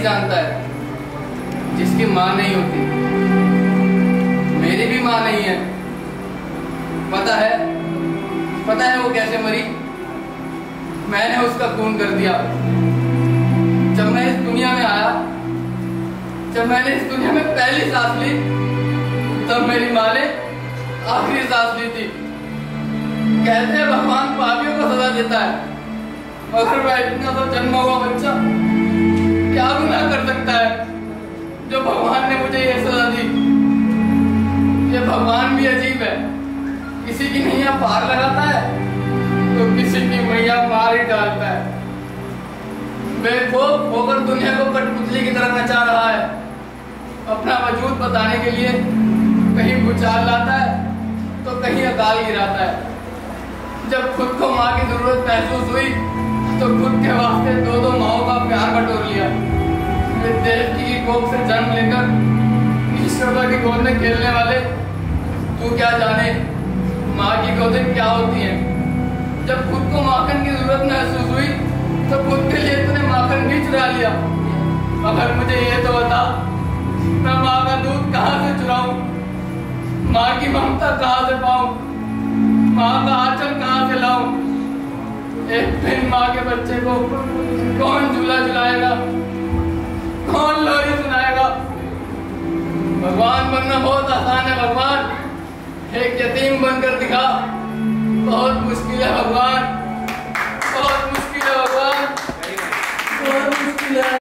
نہیں جانتا ہے، جس کی ماں نہیں ہوتی۔ میری بھی ماں نہیں ہے۔ پتا ہے؟ پتا ہے وہ کیسے مری؟ میں نے اس کا خون کر دیا۔ جب میں اس دنیا میں آیا، جب میں نے اس دنیا میں پہلی سانس لی، تب میری ماں نے آخری سانس لی تھی۔ کہتے ہیں، بھگوان پاپیوں کو سزا دیتا ہے، مگر میں اتنا تو جنما ہوا بچہ۔ جو بھگوان نے مجھے یہ سزا دی، یہ بھگوان بھی عجیب ہے۔ کسی کی نیا پار لگاتا ہے تو کسی کی میاں مار ہی ڈالتا ہے۔ بے خوف ہو کر دنیا کو کٹ پتلی کی طرح نچا رہا ہے۔ اپنا وجود بتانے کے لیے کہیں بچال لاتا ہے تو کہیں اکال گراتا ہے۔ جب خود کو ماں کی ضرورت محسوس ہوئی تو خود کے واسطے دو دو ماؤں کا پیار بٹور لیا۔ دیوکی کی کوپ سے جنم لے کر اس ایشورا کی گود میں کھیلنے والے، تو کیا جانے؟ ماں کی گودیں کیا ہوتی ہیں؟ جب خود کو ماکھن کی ضرورت محسوس ہوئی، تو خود کے لیے تنے ماکھن بھی چرا لیا۔ مگر مجھے یہ تو بتا، میں ماں کا دودھ کہاں سے چراؤں؟ ماں کی ممتا کہاں سے پاؤں؟ ماں کا آچل کہاں سے لاؤں؟ ایک دن ماں کے بچے کو کون جھولا جلائے گا؟ بھگوان بننا بہت آسان ہے بھگوان۔ ایک یتیم بن کر دکھا۔ بہت مشکل ہے بھگوان۔